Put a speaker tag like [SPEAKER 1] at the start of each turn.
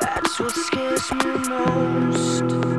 [SPEAKER 1] That's what scares me most.